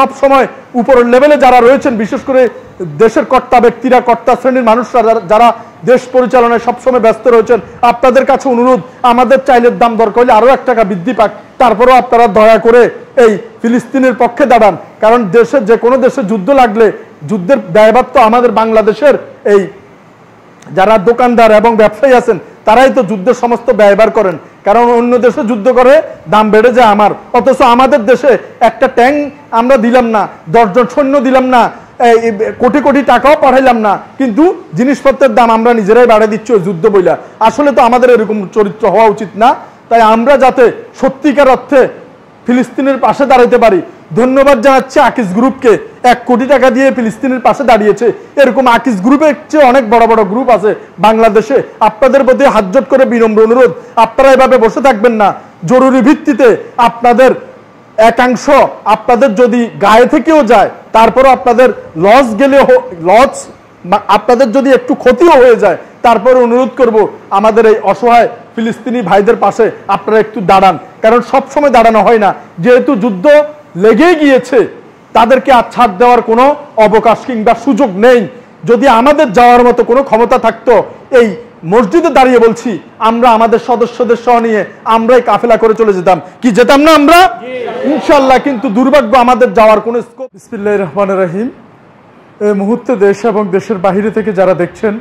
সব সময় উপরের লেভেলে যারা রয়েছেন, বিশেষ করে দেশের কর্তা ব্যক্তিরা, কর্তা শ্রেণির মানুষরা, যারা- দেশ পরিচালনায় সবসময় ব্যস্ত রয়েছেন, আপনাদের কাছে অনুরোধ, আমাদের চাইলের দাম দরকার হলে আরও এক টাকা বৃদ্ধি পাক। তারপরেও আপনারা দয়া করে এই ফিলিস্তিনের পক্ষে দাঁড়ান। কারণ দেশের যে কোনো দেশে যুদ্ধ লাগলে, যুদ্ধের ব্যয়ভার তো আমাদের বাংলাদেশের এই যারা দোকানদার এবং ব্যবসায়ী আছেন, তারাই তো যুদ্ধের সমস্ত ব্যয়বার করেন। কারণ অন্য দেশে যুদ্ধ করে, দাম বেড়ে যায় আমার। অথচ আমাদের দেশে একটা ট্যাঙ্ক আমরা দিলাম না, দশজন সৈন্য দিলাম না কোটি কোটি টাকাও পাঠাইলাম না। কিন্তু জিনিসপত্রের দাম আমরা নিজেরাই বাড়িয়ে দিচ্ছি ওই যুদ্ধ বইলা। আসলে তো আমাদের এরকম চরিত্র হওয়া উচিত না। তাই আমরা যাতে সত্যিকার অর্থে ফিলিস্তিনের পাশে দাঁড়াইতে পারি ধন্যবাদ জানাচ্ছি আকিস গ্রুপকে। এক কোটি টাকা দিয়ে ফিলিস্তিনের পাশে দাঁড়িয়েছে। এরকম আকিস গ্রুপের চেয়ে অনেক বড় বড় গ্রুপ আছে বাংলাদেশে। আপনাদের প্রতি হাতজোট করে বিনম্র অনুরোধ। আপনারা এভাবে বসে থাকবেন না। জরুরি ভিত্তিতে আপনাদের একাংশ আপনাদের যদি গায়ে থেকেও যায়, তারপরও আপনাদের লস গেলে লস আপনাদের যদি একটু ক্ষতিও হয়ে যায় তারপরে অনুরোধ করব আমাদের এই অসহায় ফিলিস্তিনি ভাইদের পাশে আপনারা একটু দাঁড়ান। কারণ সবসময় দাঁড়ানো হয় না। যেহেতু যুদ্ধ লেগেই গিয়েছে, তাদেরকে আর ছাড় দেওয়ার কোনো অবকাশ কিংবা সুযোগ নেই। যদি আমাদের যাওয়ার মতো কোনো ক্ষমতা থাকতো, এই মসজিদে দাঁড়িয়ে বলছি, আমরা আমাদের সদস্যদের সহ নিয়ে আমরাই কাফেলা করে চলে যেতাম। কি যেতাম না আমরা? ইনশাল্লাহ কিন্তু দুর্ভাগ্য আমাদের যাওয়ার কোনো স্কোপ রহমান রহিম। এই মুহূর্তে দেশ এবং দেশের বাহিরে থেকে যারা দেখছেন,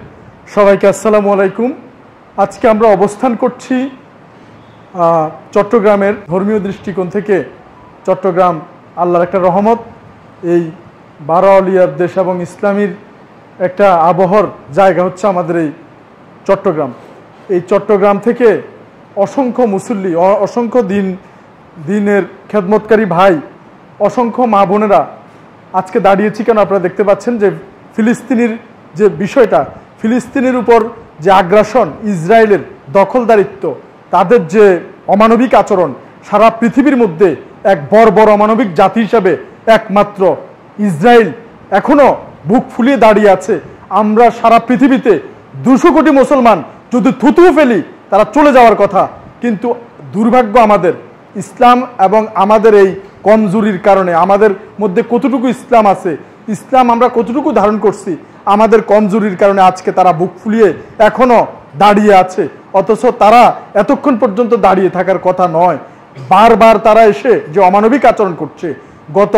সবাইকে আসসালামু আলাইকুম। আজকে আমরা অবস্থান করছি চট্টগ্রামের ধর্মীয় দৃষ্টিকোণ থেকে চট্টগ্রাম আল্লাহর একটা রহমত। এই বারাউলিয়ার দেশ এবং ইসলামীর একটা আবহর জায়গা হচ্ছে আমাদের এই চট্টগ্রাম। এই চট্টগ্রাম থেকে অসংখ্য মুসল্লি অসংখ্য দিন, দিনের খেদমতকারী ভাই, অসংখ্য মা বোনেরা আজকে দাঁড়িয়েছি কেন আপনারা দেখতে পাচ্ছেন যে ফিলিস্তিনির যে বিষয়টা, ফিলিস্তিনির উপর যে আগ্রাসন, ইসরায়েলের দখলদারিত্ব, তাদের যে অমানবিক আচরণ, সারা পৃথিবীর মধ্যে এক বর্বর অমানবিক জাতি হিসাবে একমাত্র ইসরায়েল এখনও বুক ফুলিয়ে দাঁড়িয়ে আছে। আমরা সারা পৃথিবীতে দুশো কোটি মুসলমান যদি থুতু ফেলি, তারা চলে যাওয়ার কথা। কিন্তু দুর্ভাগ্য আমাদের, ইসলাম এবং আমাদের এই কমজোরির কারণে, আমাদের মধ্যে কতটুকু ইসলাম আছে, ইসলাম আমরা কতটুকু ধারণ করছি, আমাদের কমজোরির কারণে আজকে তারা বুক ফুলিয়ে এখনও দাঁড়িয়ে আছে। অথচ তারা এতক্ষণ পর্যন্ত দাঁড়িয়ে থাকার কথা নয়। বারবার তারা এসে যে অমানবিক আচরণ করছে, গত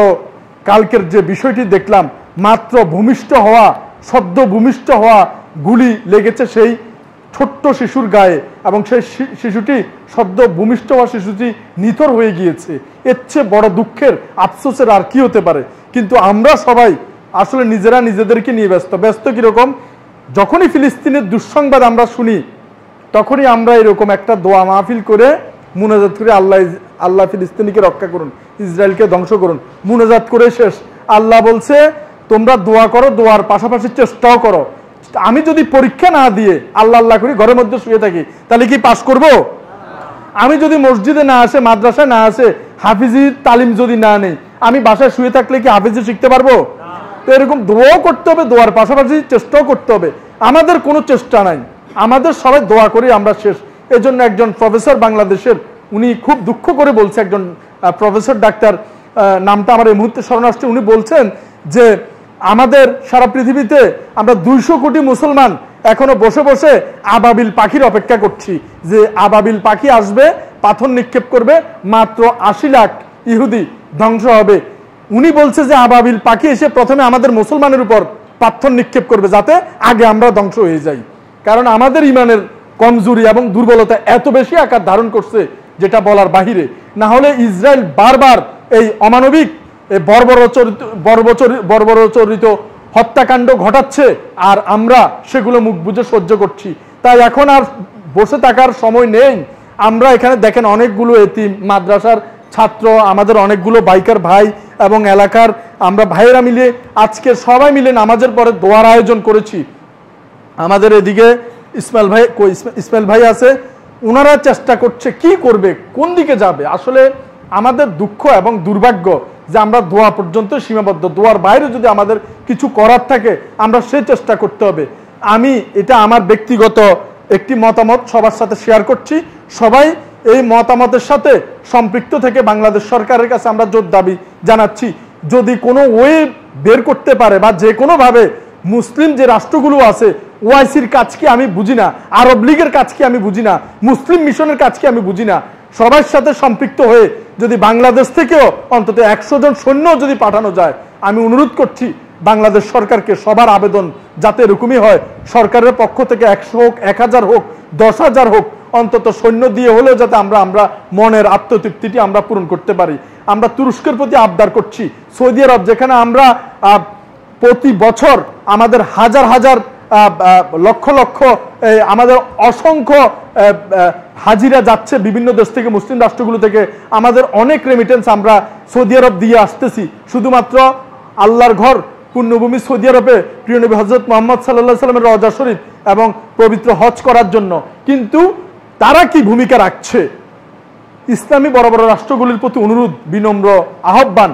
কালকের যে বিষয়টি দেখলাম, মাত্র ভূমিষ্ঠ হওয়া, সদ্য ভূমিষ্ঠ হওয়া গুলি লেগেছে সেই ছোট্ট শিশুর গায়ে এবং সেই শিশুটি, সদ্য ভূমিষ্ঠ হওয়া শিশুটি নিথর হয়ে গিয়েছে। এর চেয়ে বড় দুঃখের আফসোসের আর কি হতে পারে? কিন্তু আমরা সবাই আসলে নিজেরা নিজেদেরকে নিয়ে ব্যস্ত। ব্যস্ত কীরকম? যখনই ফিলিস্তিনের দুঃসংবাদ আমরা শুনি, তখনই আমরা এরকম একটা দোয়া মাহফিল করে মুনাজাত করে আল্লাহ আল্লাহ ফিলিস্তিনিকে রক্ষা করুন, ইসরায়েলকে ধ্বংস করুন। মুনাজাত করে শেষ। আল্লাহ বলছে, তোমরা দোয়া করো, দোয়ার পাশাপাশি চেষ্টাও করো। আমি যদি পরীক্ষা না দিয়ে আল্লাহ আল্লাহ করি ঘরের মধ্যে শুয়ে থাকি, তাহলে কি পাশ করব? আমি যদি মসজিদে না আসে, মাদ্রাসায় না আসে, হাফিজি তালিম যদি না নেই, আমি বাসায় শুয়ে থাকলে কি হাফিজি শিখতে পারব? তো এরকম দোয়াও করতে হবে, দোয়ার পাশাপাশি চেষ্টাও করতে হবে। আমাদের কোনো চেষ্টা নাই। আমাদের সবাই দোয়া করি, আমরা শেষ। এজন্য একজন প্রফেসর বাংলাদেশের, উনি খুব দুঃখ করে বলছে একজন প্রফেসর ডাক্তার নামটা আমার এই মুহূর্তে স্মরণ আসছে। উনি বলছেন যে আমাদের সারা পৃথিবীতে আমরা দুইশো কোটি মুসলমান এখনও বসে বসে আবাবিল পাখির অপেক্ষা করছি। যে আবাবিল পাখি আসবে, পাথর নিক্ষেপ করবে, মাত্র আশি লাখ ইহুদি ধ্বংস হবে। উনি বলছে যে আবাবিল পাখি এসে প্রথমে আমাদের মুসলমানের উপর পাথর নিক্ষেপ করবে যাতে আগে আমরা ধ্বংস হয়ে যাই। কারণ আমাদের ইমানের কমজোরি এবং দুর্বলতা এত বেশি আকার ধারণ করছে যেটা বলার বাহিরে। না হলে ইসরায়েল বারবার এই অমানবিক বর্বরচরিত বর্বরচরিত হত্যাকাণ্ড ঘটাচ্ছে আর আমরা সেগুলো মুখ বুঝে সহ্য করছি। তাই এখন আর বসে থাকার সময় নেই। আমরা এখানে দেখেন অনেকগুলো এতিম, মাদ্রাসার ছাত্র, আমাদের অনেকগুলো বাইকার ভাই এবং এলাকার আমরা ভাইয়েরা মিলে আজকে সবাই মিলে নামাজের পরে দোয়ার আয়োজন করেছি। আমাদের এদিকে ইসমাইল ভাই ইসমাইল ভাই আছে ওনারা চেষ্টা করছে কি করবে, কোন দিকে যাবে? আসলে আমাদের দুঃখ এবং দুর্ভাগ্য যে আমরা দোয়া পর্যন্ত সীমাবদ্ধ। দোয়ার বাইরে যদি আমাদের কিছু করার থাকে, আমরা সে চেষ্টা করতে হবে। আমি এটা আমার ব্যক্তিগত একটি মতামত সবার সাথে শেয়ার করছি। সবাই এই মতামতের সাথে সম্পৃক্ত থেকে বাংলাদেশ সরকারের কাছে আমরা জোর দাবি জানাচ্ছি। যদি কোনো ওয়ে বের করতে পারে বা যে কোনোভাবে মুসলিম যে রাষ্ট্রগুলো আছে ওআইসির কাজ কি আমি বুঝি না? আরব লীগের কাজ কি আমি বুঝি না? মুসলিম মিশনের কাজ কি আমি বুঝি না? সবার সাথে সম্পৃক্ত হয়ে যদি বাংলাদেশ থেকেও অন্তত একশো জন সৈন্য যদি পাঠানো যায়, আমি অনুরোধ করছি বাংলাদেশ সরকারকে সবার আবেদন যাতে এরকমই হয়। সরকারের পক্ষ থেকে একশো হোক, এক হাজার হোক, দশ হাজার হোক, অন্তত সৈন্য দিয়ে হলেও যাতে আমরা আমরা মনের আত্মতৃপ্তিটি আমরা পূরণ করতে পারি। আমরা তুরস্কের প্রতি আবদার করছি। সৌদি আরব, যেখানে আমরা প্রতি বছর আমাদের হাজার হাজার লক্ষ লক্ষ আমাদের অসংখ্য হাজিরা যাচ্ছে বিভিন্ন দেশ থেকে, মুসলিম রাষ্ট্রগুলো থেকে। আমাদের অনেক রেমিটেন্স আমরা সৌদি আরব দিয়ে আসতেছি। শুধুমাত্র আল্লাহর ঘর, পূর্ণভূমি সৌদি আরবে, প্রিয় নবী হজরত মোহাম্মদ সাল্লাহ সাল্লামের রজা শরীফ এবং পবিত্র হজ করার জন্য। কিন্তু তারা কি ভূমিকা রাখছে? ইসলামী বড় বড় রাষ্ট্রগুলির প্রতি অনুরোধ, বিনম্র আহ্বান,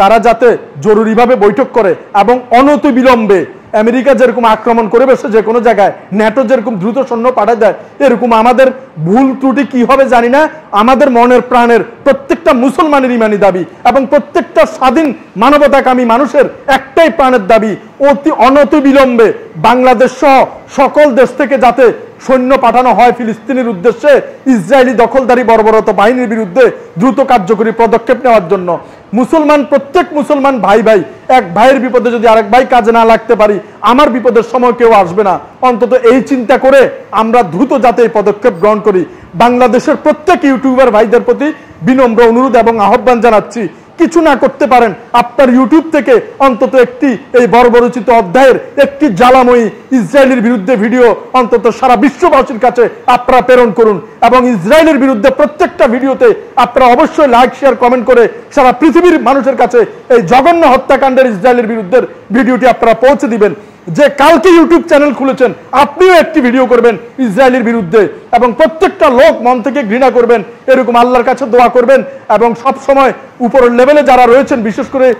তারা যাতে জরুরিভাবে বৈঠক করে এবং অনত বিলম্বে আমেরিকা যেরকম আক্রমণ করে বসে যে কোনো জায়গায় ন্যাটো যেরকম দ্রুত সৈন্য পাঠায় দেয়, এরকম আমাদের ভুল ত্রুটি কি হবে জানি না। আমাদের মনের প্রাণের প্রত্যেকটা মুসলমানের ইমানি দাবি এবং প্রত্যেকটা স্বাধীন মানবতাকামী মানুষের একটাই প্রাণের দাবি, অতি অনত বিলম্বে বাংলাদেশ সহ সকল দেশ থেকে যাতে সৈন্য পাঠানো হয় ফিলিস্তিনের উদ্দেশ্যে, ইসরায়েলি দখলদারি বর্বরত বাহিনীর বিরুদ্ধে দ্রুত কার্যকরী পদক্ষেপ নেওয়ার জন্য। মুসলমান, প্রত্যেক মুসলমান ভাই ভাই, এক ভাইয়ের বিপদে যদি আরেক ভাই কাজে না লাগতে পারি, আমার বিপদের সময় কেউ আসবে না। অন্তত এই চিন্তা করে আমরা দ্রুত যাতে এই পদক্ষেপ গ্রহণ করি। বাংলাদেশের প্রত্যেক ইউটিউবার ভাইদের প্রতি বিনম্র অনুরোধ এবং আহ্বান জানাচ্ছি কিছু না করতে পারেন। আপনার ইউটিউব থেকে অন্তত একটি এই বর্বরচিত অধ্যায়ের একটি জ্বালাময়ী ইসরায়েলের বিরুদ্ধে ভিডিও অন্তত সারা বিশ্ববাসীর কাছে আপনারা প্রেরণ করুন এবং ইসরায়েলের বিরুদ্ধে প্রত্যেকটা ভিডিওতে আপনারা অবশ্যই লাইক শেয়ার কমেন্ট করে সারা পৃথিবীর মানুষের কাছে এই জঘন্য হত্যাকাণ্ডের ইসরায়েলের বিরুদ্ধে ভিডিওটি আপনারা পৌঁছে দিবেন। যে কালকে ইউটিউব চ্যানেল খুলেছেন, আপনিও একটি ভিডিও করবেন ইসরায়েলের বিরুদ্ধে এবং প্রত্যেকটা লোক মন থেকে ঘৃণা করবেন, এরকম আল্লাহর কাছে দোয়া করবেন এবং সব সময় উপরের লেভেলে যারা রয়েছেন, বিশেষ করে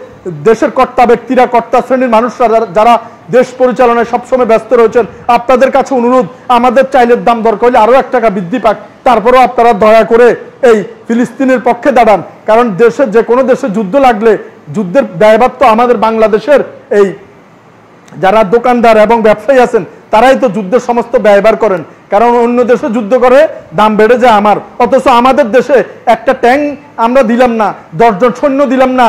দেশের কর্তা ব্যক্তিরা, কর্তা শ্রেণির মানুষরা, যারা- দেশ পরিচালনায় সবসময় ব্যস্ত রয়েছেন, আপনাদের কাছে অনুরোধ, আমাদের চাইলের দাম দরকার হলে আরও এক টাকা বৃদ্ধি পাক, তারপরেও আপনারা দয়া করে এই ফিলিস্তিনের পক্ষে দাঁড়ান, কারণ দেশে যে কোনো দেশে যুদ্ধ লাগলে, যুদ্ধের ব্যয়ভার তো আমাদের বাংলাদেশের এই যারা দোকানদার এবং ব্যবসায়ী আছেন, তারাই তো যুদ্ধের সমস্ত ব্যয়বার করেন। কারণ অন্য দেশে যুদ্ধ করে, দাম বেড়ে যায় আমার। অথচ আমাদের দেশে একটা ট্যাঙ্ক আমরা দিলাম না, দশজন সৈন্য দিলাম না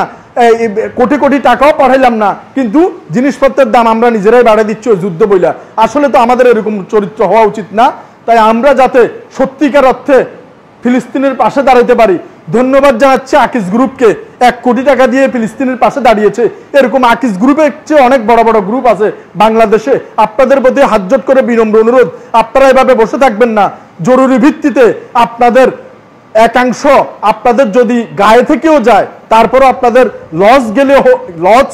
কোটি কোটি টাকাও পাঠাইলাম না। কিন্তু জিনিসপত্রের দাম আমরা নিজেরাই বাড়িয়ে দিচ্ছি ওই যুদ্ধ বইলা। আসলে তো আমাদের এরকম চরিত্র হওয়া উচিত না। তাই আমরা যাতে সত্যিকার অর্থে ফিলিস্তিনের পাশে দাঁড়াতে পারি ধন্যবাদ জানাচ্ছি আকিস গ্রুপকে। এক কোটি টাকা দিয়ে ফিলিস্তিনের পাশে দাঁড়িয়েছে। এরকম আকিস গ্রুপের চেয়ে অনেক বড় বড় গ্রুপ আছে বাংলাদেশে। আপনাদের প্রতি হাতজোট করে বিনম্র অনুরোধ। আপনারা এভাবে বসে থাকবেন না। জরুরি ভিত্তিতে আপনাদের একাংশ আপনাদের যদি গায়ে থেকেও যায়, তারপরও আপনাদের লস গেলে লস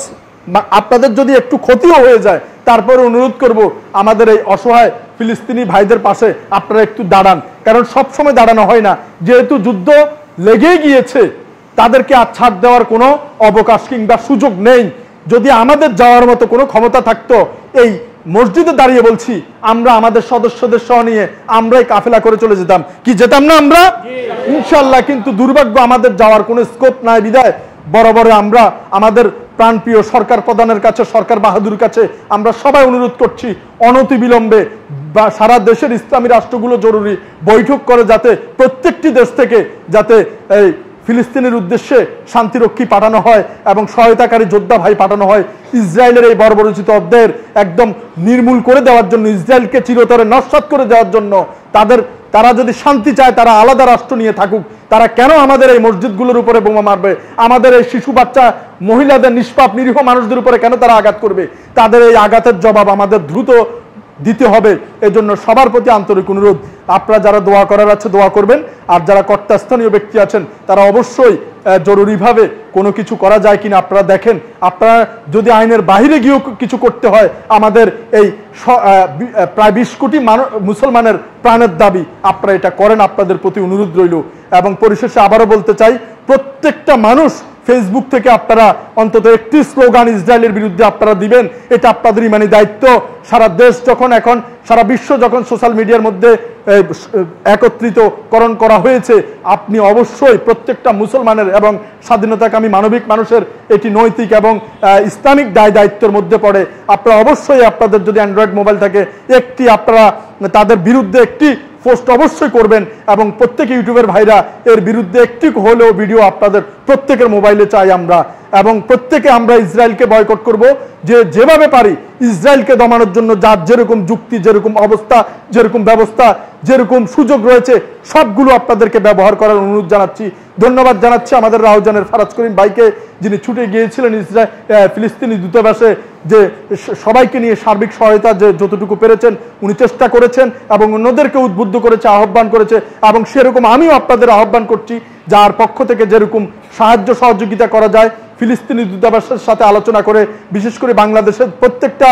আপনাদের যদি একটু ক্ষতিও হয়ে যায় তারপরে অনুরোধ করব আমাদের এই অসহায় ফিলিস্তিনি ভাইদের পাশে আপনারা একটু দাঁড়ান। কারণ সবসময় দাঁড়ানো হয় না। যেহেতু যুদ্ধ লেগেই গিয়েছে, তাদেরকে আর ছাড় দেওয়ার কোনো অবকাশ কিংবা সুযোগ নেই। যদি আমাদের যাওয়ার মতো কোনো ক্ষমতা থাকতো, এই মসজিদে দাঁড়িয়ে বলছি, আমরা আমাদের সদস্যদের সহ নিয়ে আমরাই কাফেলা করে চলে যেতাম। কি যেতাম না আমরা? ইনশাল্লাহ কিন্তু দুর্ভাগ্য আমাদের যাওয়ার কোনো স্কোপ নাই, বিদায়। বড় আমরা আমাদের প্রাণপ্রিয় সরকার প্রধানের কাছে, সরকার বাহাদুর কাছে আমরা সবাই অনুরোধ করছি, অনতিবিলম্বে সারা দেশের ইসলামী রাষ্ট্রগুলো জরুরি বৈঠক করে যাতে প্রত্যেকটি দেশ থেকে যাতে এই ফিলিস্তিনের উদ্দেশ্যে শান্তিরক্ষী পাঠানো হয় এবং সহায়তাকারী যোদ্ধা ভাই পাঠানো হয়। ইসরায়েলের এই বর্বরচিত অধ্যায়ের একদম নির্মূল করে দেওয়ার জন্য, ইসরায়েলকে চিরতরে নস্বাত করে দেওয়ার জন্য তাদের তারা যদি শান্তি চায়, তারা আলাদা রাষ্ট্র নিয়ে থাকুক। তারা কেন আমাদের এই মসজিদগুলোর উপরে বোমা মারবে? আমাদের এই শিশু বাচ্চা, মহিলাদের নিষ্পাপ, নিরীহ মানুষদের উপরে কেন তারা আঘাত করবে? তাদের এই আঘাতের জবাব আমাদের দ্রুত দিতে হবে। এজন্য সবার প্রতি আন্তরিক অনুরোধ। আপনারা যারা দোয়া করার আছে দোয়া করবেন। আর যারা কর্তাস্থানীয় ব্যক্তি আছেন, তারা অবশ্যই জরুরিভাবে কোনো কিছু করা যায় কিনা আপনারা দেখেন। আপনারা যদি আইনের বাহিরে গিয়েও কিছু করতে হয়, আমাদের এই প্রায় বিশ কোটি মুসলমানের প্রাণের দাবি আপনারা এটা করেন, আপনাদের প্রতি অনুরোধ রইল। এবং পরিশেষে আবারও বলতে চাই, প্রত্যেকটা মানুষ ফেসবুক থেকে আপনারা অন্তত একটি স্লোগান ইসরায়েলের বিরুদ্ধে আপনারা দিবেন, এটা আপনাদের ইমানি দায়িত্ব। সারা দেশ যখন এখন, সারা বিশ্ব যখন সোশ্যাল মিডিয়ার মধ্যে একত্রিতকরণ করা হয়েছে, আপনি অবশ্যই প্রত্যেকটা মুসলমানের এবং স্বাধীনতাকামী মানবিক মানুষের এটি নৈতিক এবং ইসলামিক দায় দায়িত্বের মধ্যে পড়ে। আপনারা অবশ্যই আপনাদের যদি অ্যান্ড্রয়েড মোবাইল থাকে, একটি আপনারা তাদের বিরুদ্ধে একটি পোস্ট অবশ্যই করবেন এবং প্রত্যেক ইউটিউবের ভাইরা এর বিরুদ্ধে একটি হলেও ভিডিও আপনাদের প্রত্যেকের মোবাইলে চাই আমরা। এবং প্রত্যেকে আমরা ইসরায়েলকে বয়কট করব যে যেভাবে পারি, ইসরায়েলকে দমানোর জন্য যার যেরকম যুক্তি, যেরকম অবস্থা, যেরকম ব্যবস্থা যেরকম সুযোগ রয়েছে, সবগুলো আপনাদেরকে ব্যবহার করার অনুরোধ জানাচ্ছি। ধন্যবাদ জানাচ্ছি আমাদের রাহুজানের ফারাজ করিম ভাইকে, যিনি ছুটে গিয়েছিলেন ফিলিস্তিনি দূতাবাসে, যে সবাইকে নিয়ে সার্বিক সহায়তা যে যতটুকু পেরেছেন, উনি চেষ্টা করেছেন এবং অন্যদেরকে উদ্বুদ্ধ করেছে, আহ্বান করেছে এবং সেরকম আমিও আপনাদের আহ্বান করছি, যার পক্ষ থেকে যেরকম সাহায্য সহযোগিতা করা যায় ফিলিস্তিনি দূতাবাসের সাথে আলোচনা করে, বিশেষ করে বাংলাদেশের প্রত্যেকটা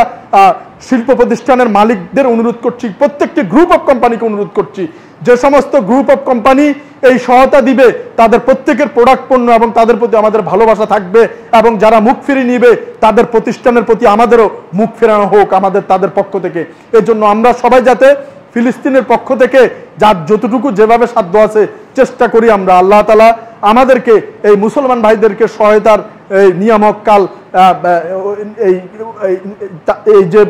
শিল্প প্রতিষ্ঠানের মালিকদের অনুরোধ করছি, প্রত্যেকটি গ্রুপ অফ কোম্পানিকে অনুরোধ করছি, যে সমস্ত গ্রুপ অফ কোম্পানি এই সহায়তা দিবে, তাদের প্রত্যেকের প্রোডাক্ট পণ্য এবং তাদের প্রতি আমাদের ভালোবাসা থাকবে এবং যারা মুখ ফিরিয়ে নিবে, তাদের প্রতিষ্ঠানের প্রতি আমাদেরও মুখ ফেরানো হোক আমাদের, তাদের পক্ষ থেকে। এজন্য আমরা সবাই যাতে ফিলিস্তিনের পক্ষ থেকে যার যতটুকু যেভাবে সাধ্য আছে, চেষ্টা করি আমরা। আল্লাহ তালা আমাদেরকে, এই মুসলমান ভাইদেরকে সহায়তার এই নিয়ামক কাল এই এই যে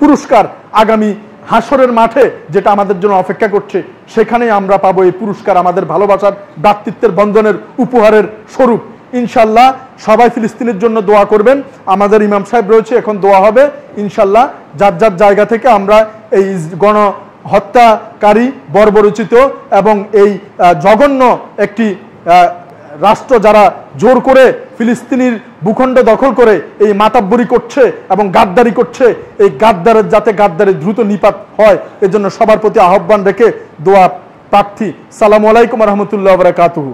পুরস্কার আগামী হাসরের মাঠে যেটা আমাদের জন্য অপেক্ষা করছে, সেখানেই আমরা পাবো এই পুরস্কার আমাদের ভালোবাসার ব্যক্তিত্বের বন্ধনের উপহারের স্বরূপ। ইনশাল্লাহ সবাই ফিলিস্তিনের জন্য দোয়া করবেন। আমাদের ইমাম সাহেব রয়েছে, এখন দোয়া হবে। ইনশাল্লাহ যার যার জায়গা থেকে আমরা এই গণ হত্যাকারী বর্বরচিত এবং এই জঘন্য একটি রাষ্ট্র যারা জোর করে ফিলিস্তিনির ভূখণ্ড দখল করে এই মাতাব্বরি করছে এবং গাদ্দারি করছে, এই গাদ্দারের যাতে গাদ্দারে দ্রুত নিপাত হয়, এজন্য সবার প্রতি আহ্বান রেখে দোয়া প্রার্থী, সালাম আলাইকুম রহমতুল্লাহ বরাকাতুহু।